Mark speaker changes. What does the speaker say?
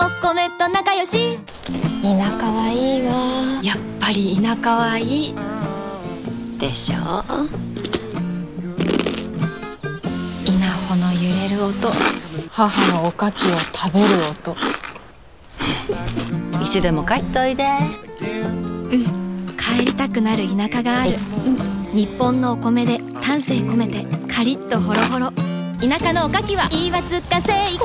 Speaker 1: お米と仲良し。
Speaker 2: 田舎はいいわ。
Speaker 3: やっぱり田舎はいいでしょ。う稲穂の揺れる音。
Speaker 2: 母のおかきを食べる音。
Speaker 3: いつでも帰っといで。うん。
Speaker 1: 帰りたくなる田舎がある。日本のお米で丹精込めてカリッとほろほろ田舎のおかきは言いわずかせいか